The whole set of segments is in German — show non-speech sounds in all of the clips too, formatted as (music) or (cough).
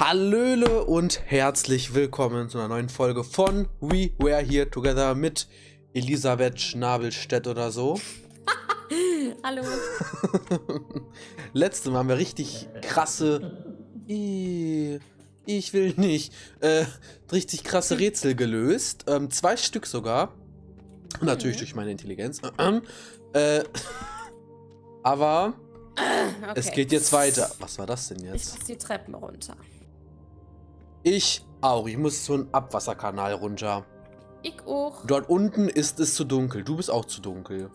Hallöle und herzlich willkommen zu einer neuen Folge von We Were Here Together mit Elisabeth Schnabelstedt oder so. (laughs) Hallo. (laughs) Letztes Mal haben wir richtig krasse. Ich will nicht. Äh, richtig krasse Rätsel gelöst. Ähm, zwei Stück sogar. Natürlich durch meine Intelligenz. Äh, (laughs) aber Okay. es geht jetzt weiter. Was war das denn Ich jetzt? muss die Treppen runter. Ich auch. Ich muss so einen Abwasserkanal runter. Ich auch. Dort unten ist es zu dunkel. Du bist auch zu dunkel.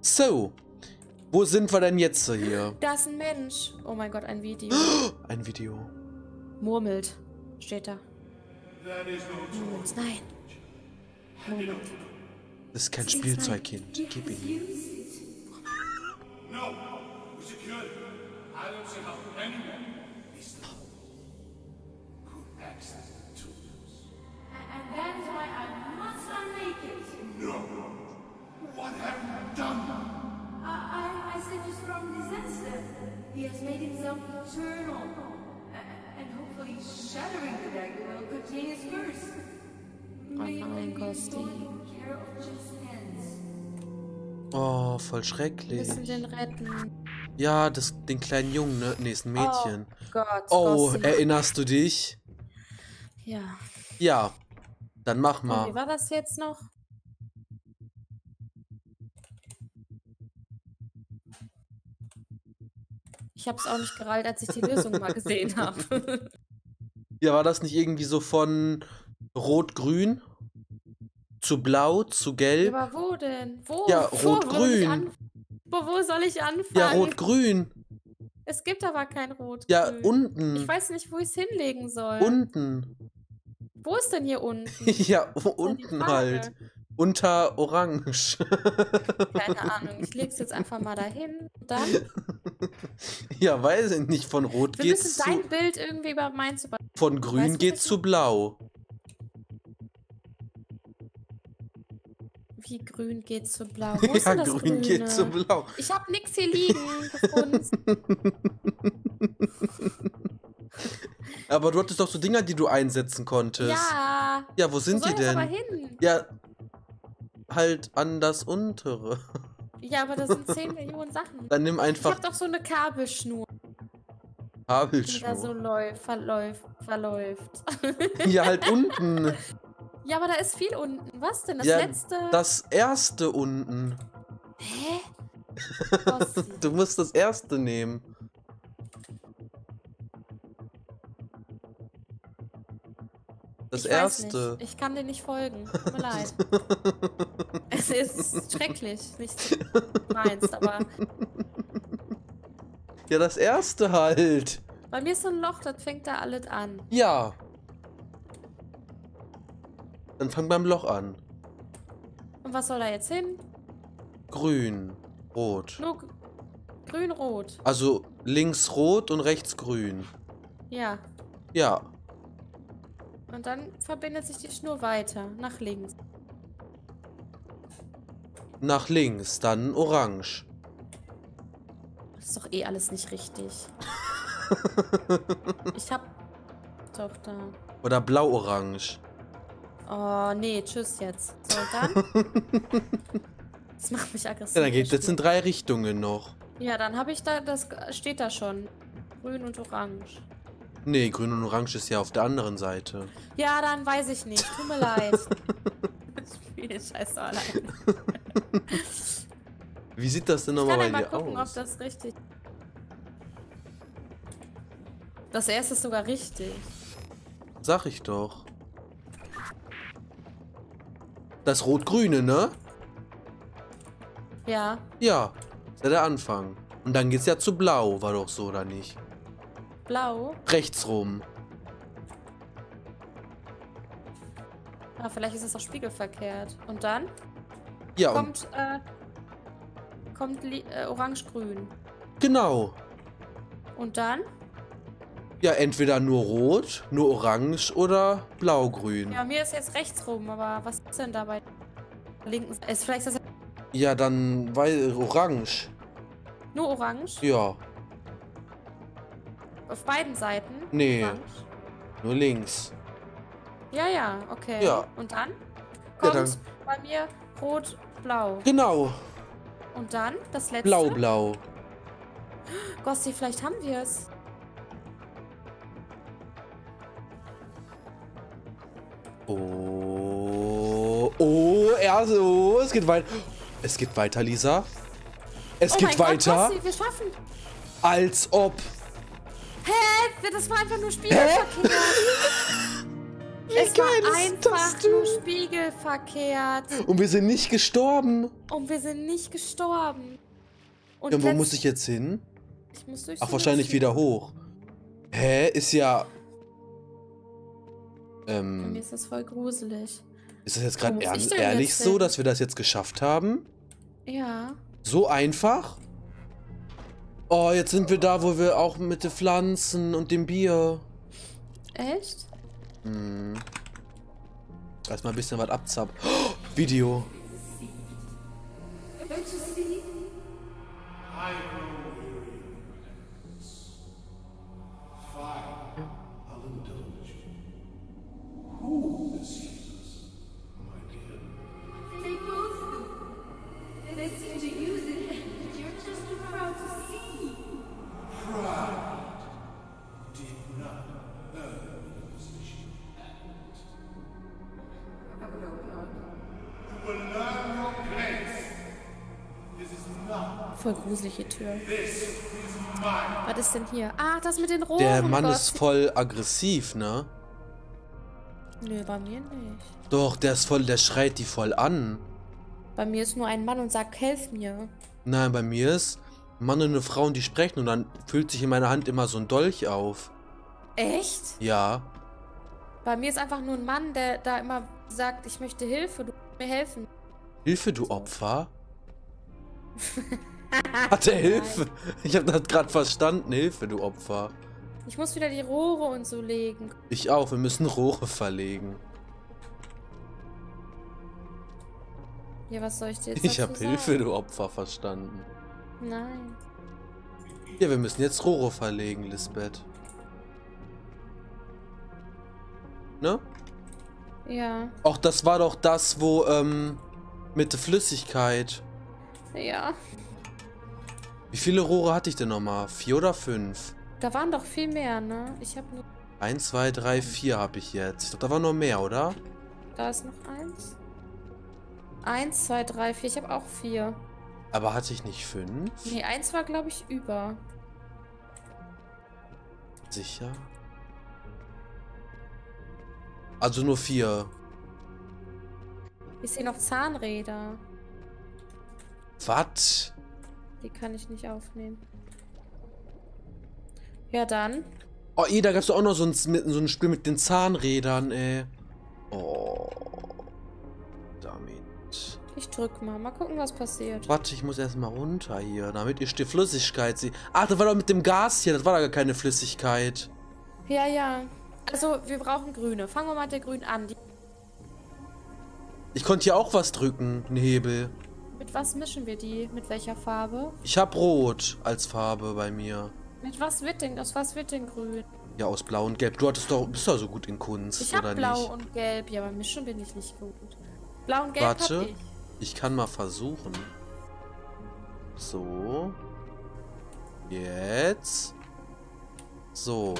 So. Wo sind wir denn jetzt hier? Da ist ein Mensch. Oh mein Gott, ein Video. (gasps) Ein Video. Murmelt. Steht da. Murmelt. Nein. Murmelt. Das ist kein ist Spielzeugkind. Gib ihn. No, we secured it. I don't see how anyone is Oh, voll Wir schrecklich. müssen den retten. Ja, das, den kleinen Jungen, ne? Nee, ist ein Mädchen. Oh Gott. Oh, erinnerst du dich? Ja. Ja. Dann mach Und wie mal. war das jetzt noch? Ich habe es auch nicht gerallt, als ich die Lösung mal gesehen habe. (laughs) Ja, war das nicht irgendwie so von Rot-Grün zu Blau zu Gelb? Aber wo denn? Wo? Ja, ich rot-grün. Wo, wo soll ich anfangen? Ja, Rot-Grün. Es gibt aber kein Rot. Ja, Ich unten. weiß nicht, wo ich es hinlegen soll. Unten. Wo ist denn hier unten? (laughs) Ja, unten halt. Unter Orange. (laughs) Keine Ahnung. Ich lege es jetzt einfach mal dahin. Dann. (laughs) ja, weiß ich nicht. Von Rot Wir geht's zu. dein Bild irgendwie über meins über. Von Grün Weißt du, geht's zu Blau. Wie grün geht zu blau? Wo ja, Grün Grüne? geht zu Blau. Ich habe nichts hier liegen gefunden. Aber du hattest doch so Dinger, die du einsetzen konntest. ja. Ja, wo Wo sind soll die das aber denn? hin? Ja, halt an das untere. Ja, aber das sind 10 (laughs) Millionen Sachen. Dann nimm Ich einfach habe doch so eine Kabelschnur, die da so Kabelschnur. läuft, verläuft, verläuft. (laughs) Ja, halt (laughs) unten. ja, aber da ist viel unten. Was denn? Das Ja, letzte. Das erste unten. Hä? Du musst das erste nehmen. Das ich erste. Ich kann dir nicht folgen. Tut mir (laughs) leid. es ist schrecklich. Nicht meinst, aber Ja, das erste halt. bei mir ist so ein Loch, das fängt da alles an. Ja. Dann fang beim Loch an. Und was soll da jetzt hin? Grün, rot. Nur grün-rot. Also links rot und rechts grün. Ja. Ja. Und dann verbindet sich die Schnur weiter, nach links. Nach links, dann orange. Das ist doch eh alles nicht richtig. (laughs) ich hab. Doch, da. Oder blau-orange. Oh, nee, tschüss jetzt. So, dann. (laughs) Das macht mich aggressiv. Ja, dann geht jetzt in drei Richtungen noch. Ja, dann habe ich da, das steht da schon. Grün und orange. Nee, grün und orange ist ja auf der anderen Seite. Ja, dann weiß ich nicht. Tut mir leid. Das Spiel ist scheiße allein. Wie sieht das denn Ich nochmal kann bei ja mal dir gucken, aus? ob das richtig. Das erste ist sogar richtig. Sag ich doch. Das rot-grüne, ne? Ja. Ja, ist ja der Anfang. Und dann geht's ja zu blau, war doch so, oder nicht? Blau. Rechts rum. Ah, vielleicht ist es auch spiegelverkehrt. Und dann Ja, und kommt, äh, kommt äh, orange-grün. genau. Und dann? Ja, entweder nur rot, nur orange oder blau-grün. Ja, mir ist jetzt rechts rum, aber was ist denn dabei? Linken. Ist vielleicht das Ja, dann weil orange. nur orange? Ja. Auf beiden Seiten? Nee. Orange. Nur links. Ja, ja, okay. Ja. Und dann? Ja, Kommt dann- bei mir rot, blau. Genau. Und dann das letzte? Blau, blau. Gossi, vielleicht haben wir es. Oh. Oh, er so. Es geht weiter. Es geht weiter, Lisa. Es oh geht mein weiter. Gott, Gossi, wir schaffen. als ob. Hä? Das war einfach nur Spiegelverkehr. es geil war einfach nur spiegelverkehrt. Und wir sind nicht gestorben. Und wir sind nicht gestorben. Und Ja, wo muss ich jetzt hin? Ich muss durch Ach, wahrscheinlich eine wieder hoch. Hä? Ist ja. Ähm, Mir ist das voll gruselig. ist das jetzt gerade ehrlich jetzt so, dass wir das jetzt geschafft haben? Ja. So einfach? Oh, jetzt sind wir da, wo wir auch mit den Pflanzen und dem Bier. Echt? Hm. Erstmal ein bisschen was abzapp. (gasps) Oh, Video. Gruselige Tür. Was ist denn hier? Ah, das mit den Rohren. Der Mann Gott. ist voll aggressiv, ne? Nö, bei mir nicht. Doch, der ist voll, der schreit die voll an. Bei mir ist nur ein Mann und sagt, helf mir. Nein, bei mir ist Mann und eine Frau und die sprechen und dann füllt sich in meiner Hand immer so ein Dolch auf. Echt? Ja. Bei mir ist einfach nur ein Mann, der da immer sagt, ich möchte Hilfe, du musst mir helfen. Hilfe, du Opfer. (laughs) Hat er Hilfe? Ich habe das gerade verstanden. Hilfe, du Opfer. Ich muss wieder die Rohre und so legen. Ich auch. Wir müssen Rohre verlegen. Ja, was soll ich dir jetzt Ich habe Hilfe, du Opfer verstanden. Nein. Ja, wir müssen jetzt Rohre verlegen, Lisbeth. Ne? Ja. Ach, das war doch das, wo, ähm, mit der Flüssigkeit. Ja. Wie viele Rohre hatte ich denn nochmal? Vier oder fünf? Da waren doch viel mehr, ne? Ich habe nur... Eins, zwei, drei, vier habe ich jetzt. Ich glaube, da war noch mehr, oder? Da ist noch eins. Eins, zwei, drei, vier. Ich habe auch vier. Aber hatte ich nicht fünf? Nee, eins war, glaube ich, über. Sicher? Also nur vier. Ich sehe noch Zahnräder. Was? Die kann ich nicht aufnehmen. Ja, dann. Oh, ey, da gab's doch auch noch so ein, so ein Spiel mit den Zahnrädern, ey. Oh. Damit. Ich drück mal. Mal gucken, was passiert. Warte, ich muss erstmal runter hier, damit ich die Flüssigkeit sehe. Ach, das war doch mit dem Gas hier, das war da gar keine Flüssigkeit. Ja, ja. Also, wir brauchen grüne. Fangen wir mal mit der grün an. Die, Ich konnte hier auch was drücken, einen Hebel. Mit was mischen wir die? Mit welcher Farbe? Ich hab Rot als Farbe bei mir. Mit was wird denn, aus was wird denn grün? Ja, aus Blau und Gelb. Du hattest doch, bist doch so gut in Kunst, Ich hab oder blau nicht? und gelb. Ja, aber mischen bin ich nicht gut. Blau und gelb Warte. ich. Ich kann mal versuchen. So. Jetzt. So.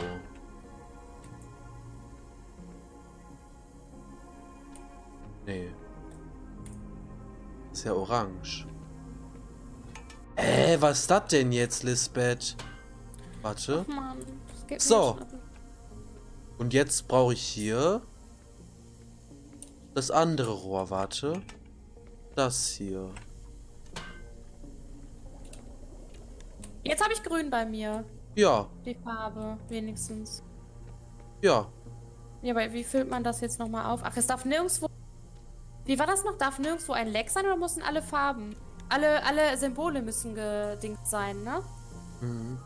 Nee. Ist ja orange. Äh, was ist das denn jetzt, Lisbeth? Warte. Mann, das geht So. Und jetzt brauche ich hier das andere Rohr. Warte. Das hier. Jetzt habe ich grün bei mir. Ja, Die Farbe, wenigstens. ja. Ja, aber wie füllt man das jetzt nochmal auf? Ach, es darf nirgendwo... Wie war das noch? Darf nirgendwo ein Leck sein oder müssen alle Farben? Alle, alle Symbole müssen gedingt sein, ne? Mhm.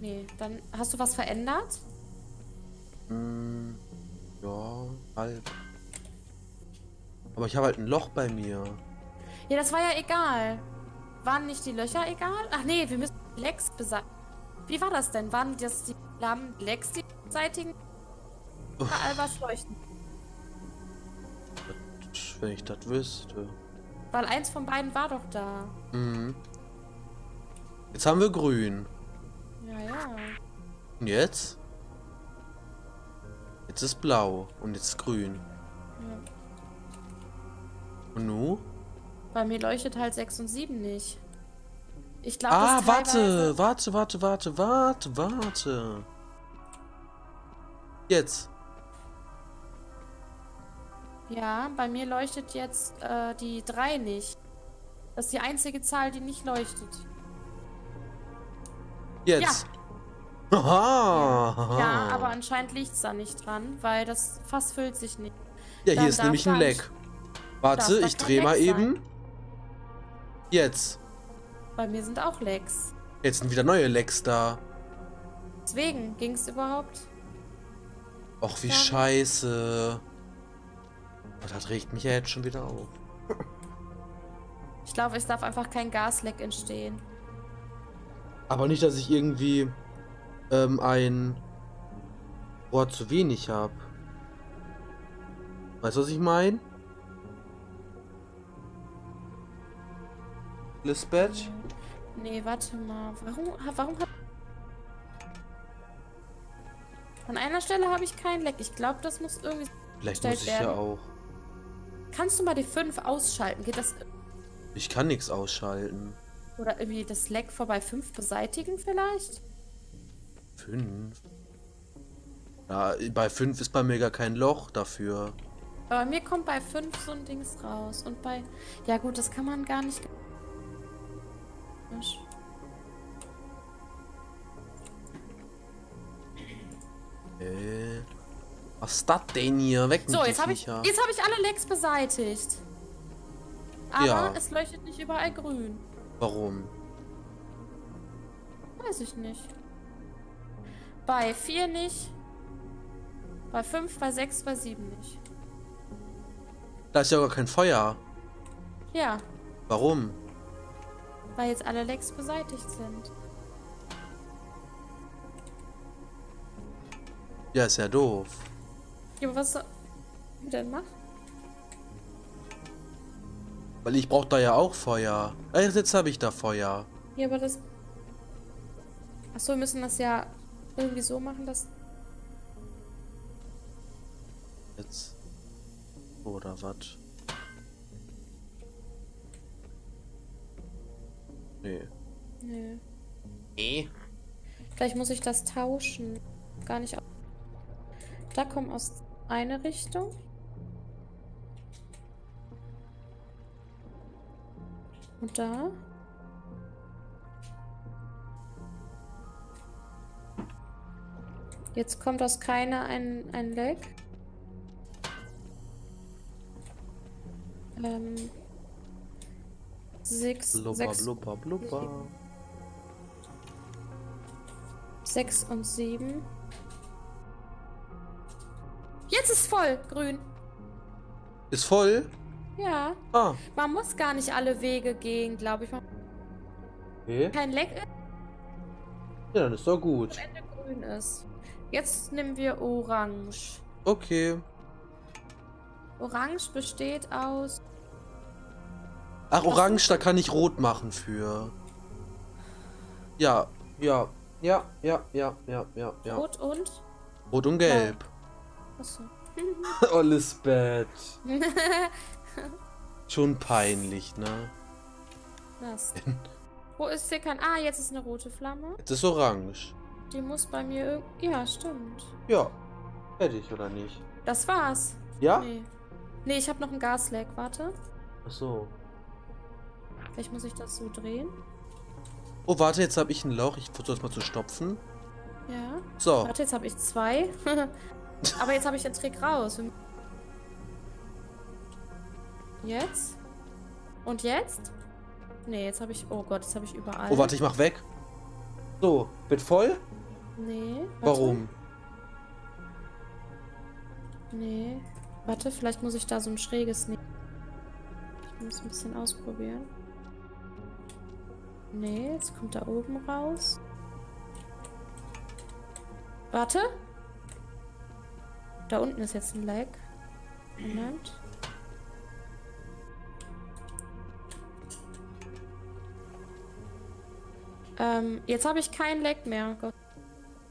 Nee, dann hast du was verändert? Mm, ja, halb. Aber ich habe halt ein Loch bei mir. Ja, das war ja egal. waren nicht die Löcher egal? Ach nee, wir müssen die Lecks beseitigen. Wie war das denn? Waren das die Flammen Lecks, die beseitigen? Überall was leuchten. Wenn ich das wüsste. Weil eins von beiden war doch da. Mhm. Jetzt haben wir grün. Ja, ja. Und jetzt? Jetzt ist blau und jetzt grün. ja. Und nu? Bei mir leuchtet halt 6 und 7 nicht. Ich glaube, Ah, das warte, warte, warte, warte, warte, warte. Jetzt. Ja, bei mir leuchtet jetzt äh, die 3 nicht. Das ist die einzige Zahl, die nicht leuchtet. Jetzt. Haha, haha. Ja, aber anscheinend liegt es da nicht dran, weil das Fass füllt sich nicht. Ja, dann hier ist nämlich ein Leck. Warte, ich drehe mal sein. eben. Jetzt. Bei mir sind auch Lecks. Jetzt sind wieder neue Lecks da. Deswegen ging es überhaupt. Och, wie Ja. scheiße. Oh, das regt mich ja jetzt schon wieder auf. Ich glaube, es darf einfach kein Gasleck entstehen. Aber nicht, dass ich irgendwie ähm, ein Rohr zu wenig habe. Weißt du, was ich meine? Lisbeth? Nee, warte mal. Warum, warum hat... An einer Stelle habe ich kein Leck. Ich glaube, das muss irgendwie... Vielleicht muss ich ja werden. auch. Kannst du mal die 5 ausschalten? Geht das... Ich kann nichts ausschalten. Oder irgendwie das Leck vorbei 5 beseitigen vielleicht? Fünf. Ja, bei fünf ist bei mir gar kein Loch dafür. Aber mir kommt bei 5 so ein Dings raus. Und bei... Ja gut, das kann man gar nicht... Äh. Was ist das denn hier? Weg mit So, die jetzt habe ich, jetzt hab ich alle Lecks beseitigt. Aber Ja. es leuchtet nicht überall grün. Warum? Weiß ich nicht. Bei 4 nicht. Bei 5, bei 6, bei 7 nicht. Da ist ja gar kein Feuer. Ja, Warum? weil jetzt alle Lecks beseitigt sind. Ja, ist ja doof. Ja, aber was soll ich denn machen? Weil ich brauche da ja auch Feuer. Äh, jetzt habe ich da Feuer. Ja, aber das... Achso, wir müssen das ja irgendwie so machen, dass... Jetzt. Oder was? Nee. Nö. Nee. Vielleicht muss ich das tauschen. Gar nicht... Da kommt aus eine Richtung. Und da. Jetzt kommt aus keiner ein, ein Leck. Ähm. Sechs, Blubber, sechs, blubber, blubber. sechs und sieben. Jetzt ist voll, grün. Ist voll? Ja. Ah. Man muss gar nicht alle Wege gehen, glaube ich. Okay. kein Leck Ja, dann ist doch gut. am Ende grün ist. Jetzt nehmen wir Orange. Okay. Orange besteht aus. Ach, orange, da kann ich rot machen für. Ja, ja, ja, ja, ja, ja, ja, ja. Rot und. Rot und gelb. Achso. Oh, (laughs) Lisbeth. (laughs) Schon peinlich, ne? Das. Wo ist hier kein. Ah, jetzt ist eine rote Flamme. Jetzt ist orange. Die muss bei mir. Ja, stimmt. Ja. Fertig, oder nicht? Das war's. Ja? Nee. Nee, ich habe noch ein Gasleck. Warte. Ach so. Vielleicht muss ich das so drehen. Oh, warte, jetzt habe ich ein Loch. Ich versuche das mal zu stopfen. Ja. So. Warte, jetzt habe ich zwei. (laughs) Aber jetzt habe ich den Trick raus. Jetzt? Und jetzt? Nee, jetzt habe ich. Oh Gott, jetzt habe ich überall. Oh, warte, ich mach weg. So, wird voll? Nee. Warte. Warum? Nee. Warte, vielleicht muss ich da so ein schräges nehmen. Ich muss ein bisschen ausprobieren. Nee, jetzt kommt da oben raus. Warte. Da unten ist jetzt ein Lag. Moment. Ähm, jetzt habe ich kein Lag mehr.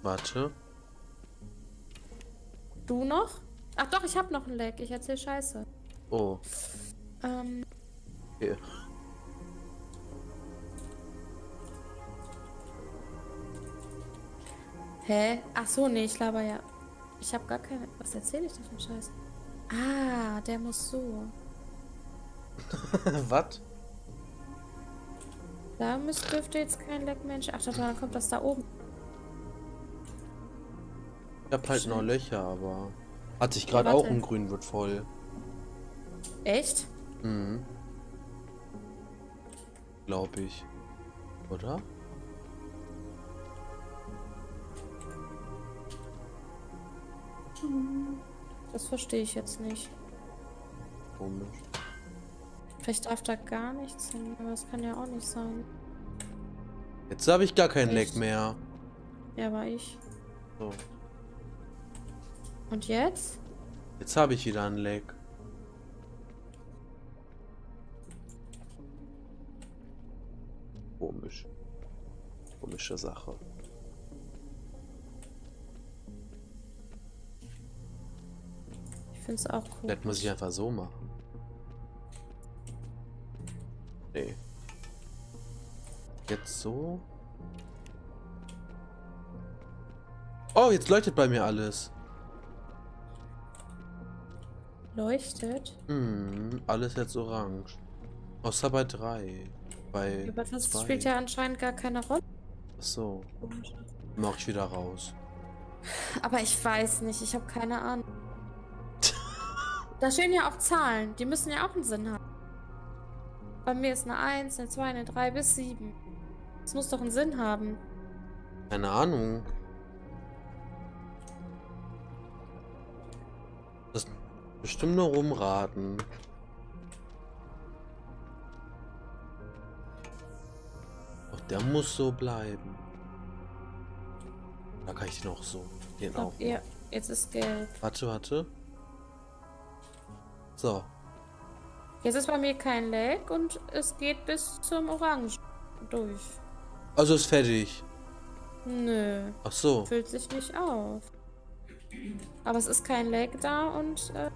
Warte. Du noch? Ach doch, ich habe noch ein Lag. Ich erzähl Scheiße. Oh. Ähm, Okay. hä? Ach so, nee, ich laber ja. Ich habe gar keine. Was erzähle ich denn für einen Scheiß? Ah, der muss so. (laughs) Was? Da müsste, dürfte jetzt kein entstehen. Ach, dann kommt das da oben. Ich hab halt noch Löcher, aber. Hatte ich gerade auch im Grün wird voll. Echt? Mhm. Glaub ich. Oder? Das verstehe ich jetzt nicht. Komisch. Vielleicht darf da gar nichts hin, aber das kann ja auch nicht sein. Jetzt habe ich gar kein Echt? Leck mehr. Ja, aber ich. So. Und jetzt? Jetzt habe ich wieder ein Leck. Komisch. Komische Sache. Finde es auch cool. Vielleicht muss ich einfach so machen. Nee. Jetzt so. Oh, jetzt leuchtet bei mir alles. Leuchtet. Hm, alles jetzt orange. Außer bei drei. Bei Aber das zwei. spielt ja anscheinend gar keine Rolle. Ach so. Mach ich wieder raus. (laughs) Aber ich weiß nicht, ich habe keine Ahnung. Da stehen ja auch Zahlen, die müssen ja auch einen Sinn haben. Bei mir ist eine 1, eine 2, eine 3 bis 7. Das muss doch einen Sinn haben. Keine Ahnung. Das ist bestimmt nur rumraten. Doch der muss so bleiben. Da kann ich noch so. Den auch. Ja, jetzt ist gelb. Warte, warte. So. Jetzt ist bei mir kein Lag und es geht bis zum Orange durch. Also ist fertig. Nö, Ach so. füllt sich nicht auf. Aber es ist kein Lag da und äh,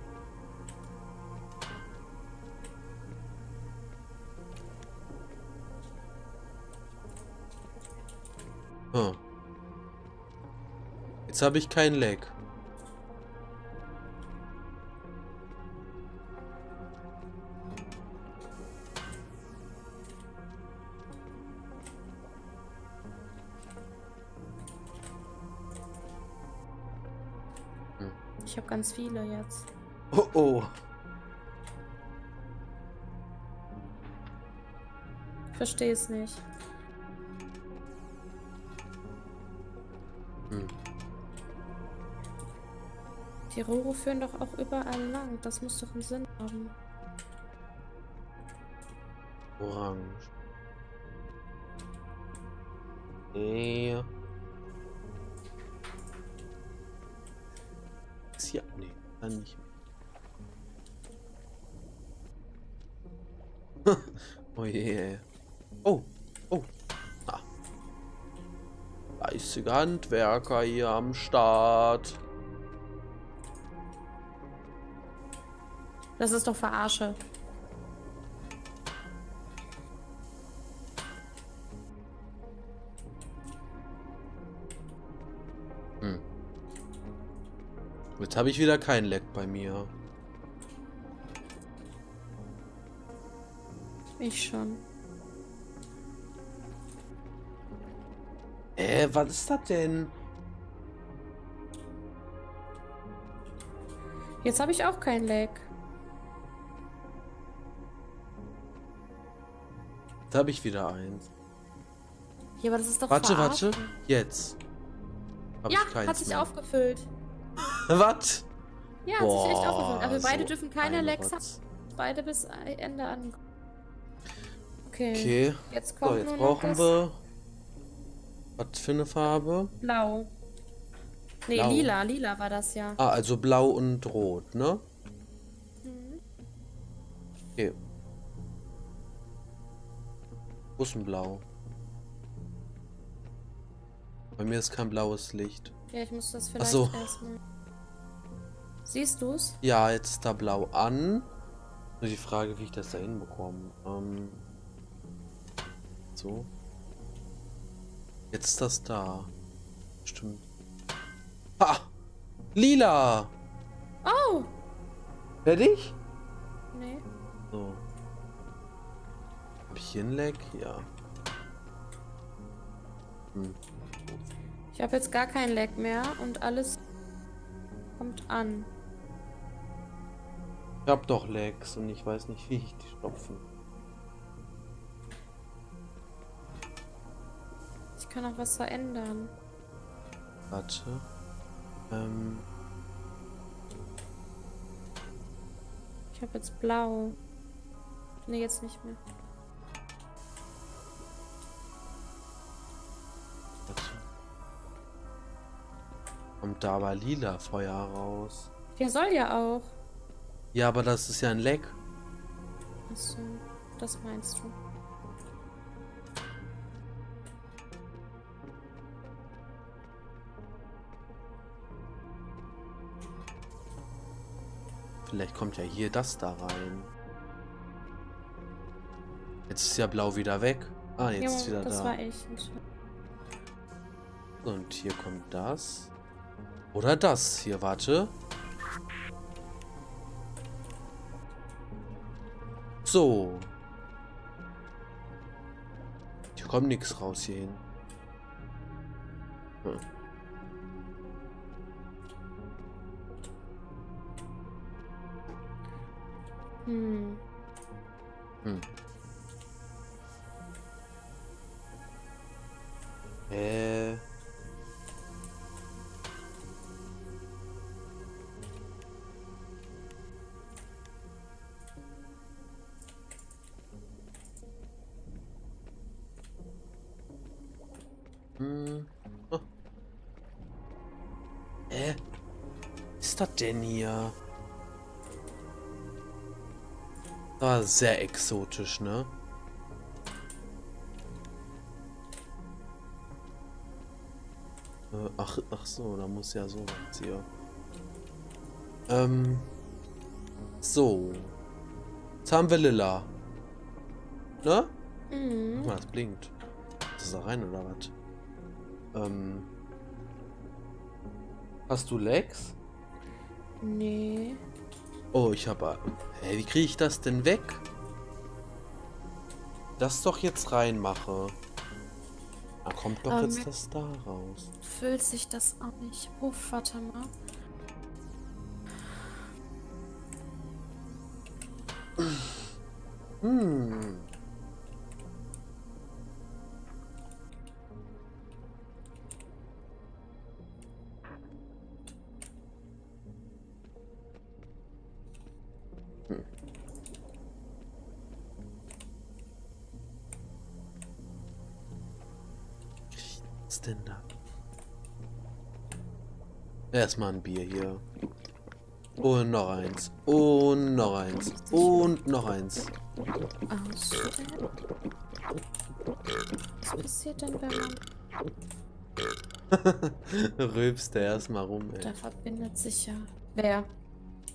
Hm. Jetzt habe ich kein Leck. Ganz viele jetzt. Oh oh. Ich verstehe es nicht. Hm. Die Rohre führen doch auch überall lang. Das muss doch einen Sinn haben. Orange. Nee. Dann nicht. (laughs) oh je. Oh. Oh. Ah. Fleißige Handwerker hier am Start. Das ist doch Verarsche. Jetzt habe ich wieder kein Leck bei mir. Ich schon. Äh, was ist das denn? Jetzt habe ich auch kein Lag. Jetzt habe ich wieder eins. Ja, aber das ist doch Warte, warte. Jetzt. Hab Ja, ich hat sich mehr. aufgefüllt. (laughs) Was? Ja, hat sich echt aufgefüllt. Aber wir beide so dürfen keine ein Lags haben. Beide bis Ende an. Okay. Okay. Jetzt kommt So, jetzt brauchen das wir. Was für eine Farbe? Blau. Nee, Blau. lila. Lila war das ja. Ah, also blau und rot, ne? Mhm. Okay. Wo ist ein Blau? Bei mir ist kein blaues Licht. Ja, ich muss das vielleicht so. erstmal. Siehst du's? Ja, jetzt ist da blau an. Nur die Frage, wie ich das da hinbekomme. Ähm, so. Jetzt ist das da. Stimmt. Ha! Lila! Oh! Fertig? Nee. So. Hab ich hier ein Leck? Ja. Hm. Ich habe jetzt gar kein Leck mehr und alles kommt an. Ich hab doch Lecks und ich weiß nicht, wie ich die stopfen. Ich kann auch was verändern. Warte. Ähm, Ich habe jetzt blau. Nee, jetzt nicht mehr. warte. Kommt da aber lila Feuer raus. Der soll ja auch. Ja, aber das ist ja ein Leck. Achso, das meinst du. Vielleicht kommt ja hier das da rein. Jetzt ist ja blau wieder weg. Ah, jetzt ist Jo, wieder das da. war ich. Und hier kommt das. Oder das. Hier, warte. So. Hier kommt nichts raus hierhin. Hm. Hm. Hm. Äh. Ist das denn hier? Ah, sehr exotisch, ne? Äh, ach, ach so, da muss ja so was hier. Ähm. So. Jetzt haben wir Lilla. Ne? Mhm. Guck mal, das blinkt. Ist das da rein oder was? Ähm. Hast du Legs? Nee. Oh, ich habe. Hä, wie kriege ich das denn weg? Das doch jetzt reinmache. Da kommt doch Aber jetzt das da raus. Füllt sich das auch nicht. Oh, warte mal. Hm. Erstmal ein Bier hier. Und noch eins. Und noch eins. Und noch eins. Ausstellen. Was passiert denn, wenn man... (laughs) Rülpst der erstmal rum, ey. Da verbindet sich ja... Wer?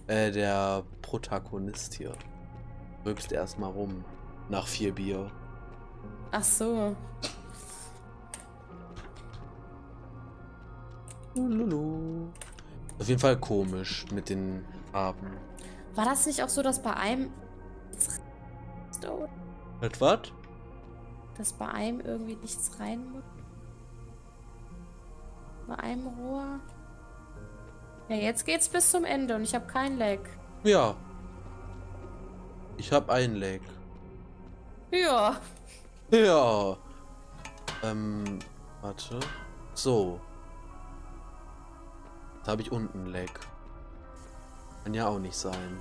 Äh, der Protagonist hier. Rülpst erstmal rum. Nach vier Bier. Ach so. Lulu. Auf jeden Fall komisch mit den Farben. War das nicht auch so, dass bei einem... Was, was? Dass bei einem irgendwie nichts rein muss? Bei einem Rohr? Ja, jetzt geht's bis zum Ende und ich habe kein Leck. Ja. Ich hab ein Leg. Ja. Ja. Ähm, warte. So. Da habe ich unten Leg. Kann ja auch nicht sein.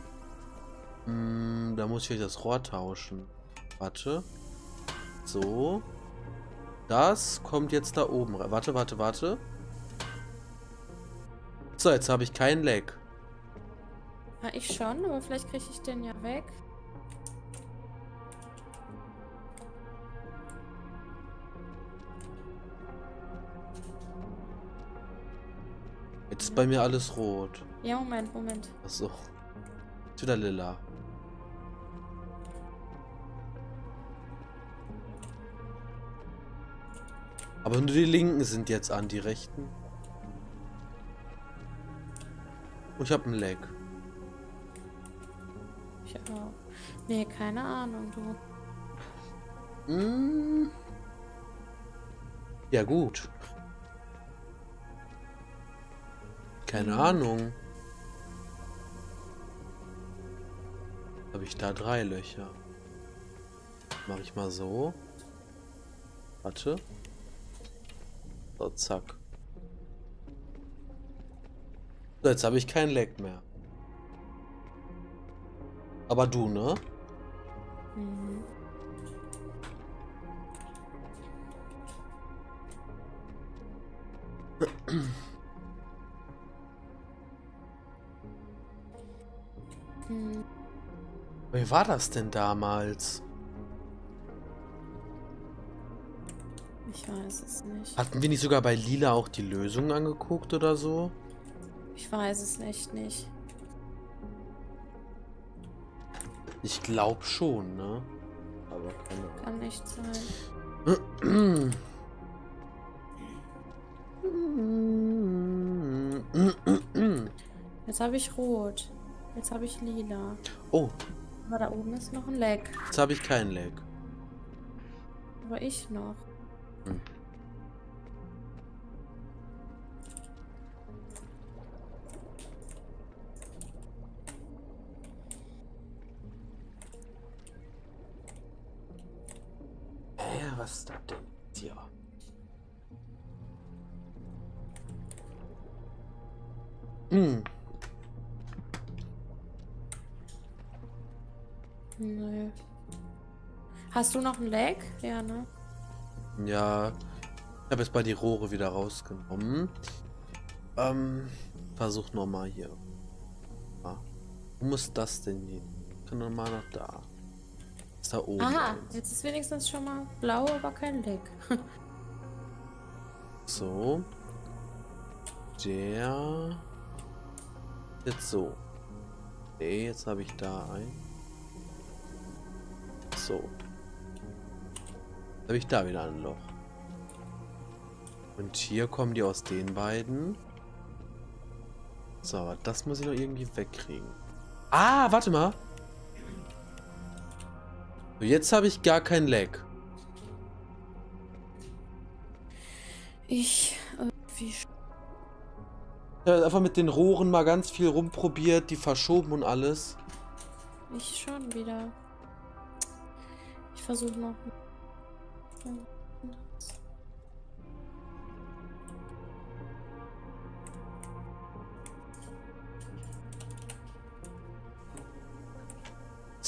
Hm, da muss ich das Rohr tauschen. Warte. So. Das kommt jetzt da oben. Warte, warte, warte. So, jetzt habe ich keinen Lag. Ja, ich schon, aber vielleicht kriege ich den ja weg. Ist bei mir alles rot. Ja, Moment, Moment. Achso. Ist wieder lila. Aber nur die linken sind jetzt an, die rechten. Und ich habe einen Lag. Ich auch. Nee, keine Ahnung, du. Mm. Ja gut. Keine Ahnung. Habe ich da drei Löcher? Mache ich mal so. Warte. So, zack. So, jetzt habe ich kein Leck mehr. Aber du, ne? Mhm. Hm, Wie war das denn damals? Ich weiß es nicht. Hatten wir nicht sogar bei Lila auch die Lösung angeguckt oder so? Ich weiß es echt nicht. Ich glaube schon, ne? Aber keine Kann nicht sein. Ahnung. (clears throat) Jetzt habe ich rot. Jetzt habe ich lila. Oh, Aber da oben ist noch ein Leck. jetzt habe ich keinen Lag. Aber ich noch. Hm. Hä, was ist das denn? Tja. Hm. Hast du noch ein Leck? Ja, ne? Ja, ich habe jetzt mal die Rohre wieder rausgenommen. Ähm, versuch nochmal hier. Ah, wo muss das denn hin? Kann noch mal nach da. Ist da oben. Aha, eins. jetzt ist wenigstens schon mal blau, aber kein Leck. (laughs) So. Der. Jetzt so. Okay, jetzt habe ich da ein. So. Habe ich da wieder ein Loch. Und hier kommen die aus den beiden. So, aber das muss ich noch irgendwie wegkriegen. Ah, warte mal. So, jetzt habe ich gar kein Lag. Ich, wie sch- Ich habe einfach mit den Rohren mal ganz viel rumprobiert, die verschoben und alles. ich schon wieder. Ich versuche noch.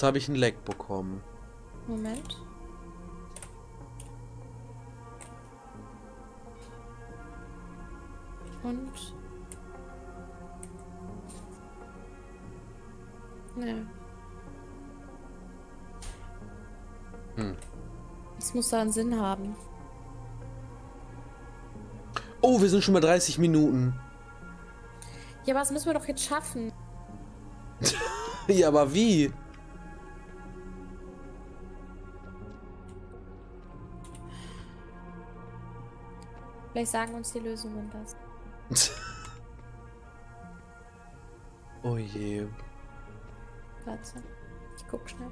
Jetzt habe ich ein Leck bekommen. Moment. Und. Ne. Hm. Das muss da einen Sinn haben. Oh, wir sind schon mal 30 Minuten. Ja, aber das müssen wir doch jetzt schaffen. (laughs) ja, aber wie? Vielleicht sagen uns die Lösungen das. (laughs) oh je. Warte. Ich guck schnell.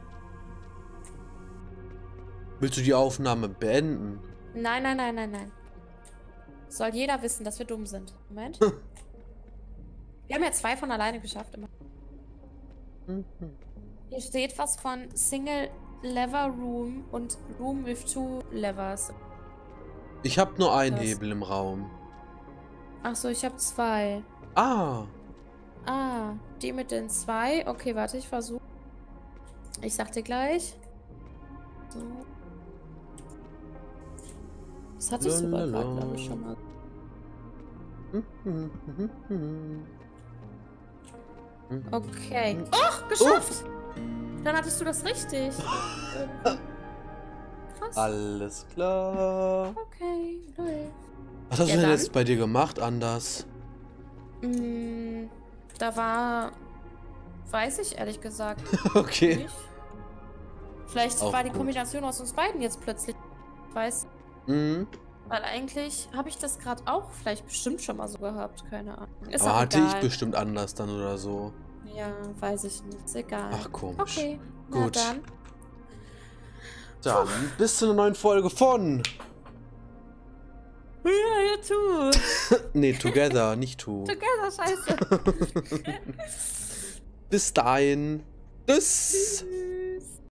Willst du die Aufnahme beenden? Nein, nein, nein, nein, nein. Soll jeder wissen, dass wir dumm sind. Moment. (laughs) wir haben ja zwei von alleine geschafft immer. Hier steht was von Single Lever Room und Room with two Levers. Ich habe nur einen Das- Hebel im Raum. Achso, ich habe zwei. Ah. Ah, die mit den zwei. Okay, warte, ich versuche. Ich sag dir gleich. So. Das hatte ich sogar gerade, glaube ich, schon mal. Okay. Oh, geschafft! Dann hattest du das richtig. (laughs) Krass. Alles klar. Okay, lol. Was hast Ja, du denn dann? jetzt bei dir gemacht anders? Mm, da war. Weiß ich ehrlich gesagt (laughs) Okay. nicht. Vielleicht Auch war die gut. Kombination aus uns beiden jetzt plötzlich. Weiß. Mhm. Weil eigentlich habe ich das gerade auch vielleicht bestimmt schon mal so gehabt. Keine Ahnung. Ist Aber hatte egal. ich bestimmt anders dann oder so. Ja, weiß ich nicht. Ist egal. Ach, komisch. Okay. Gut. Dann. Dann bis zu einer neuen Folge von. Ja, ja, tu. (laughs) Nee, Together, nicht To. (laughs) Together, scheiße. (laughs) Bis dahin. Tschüss.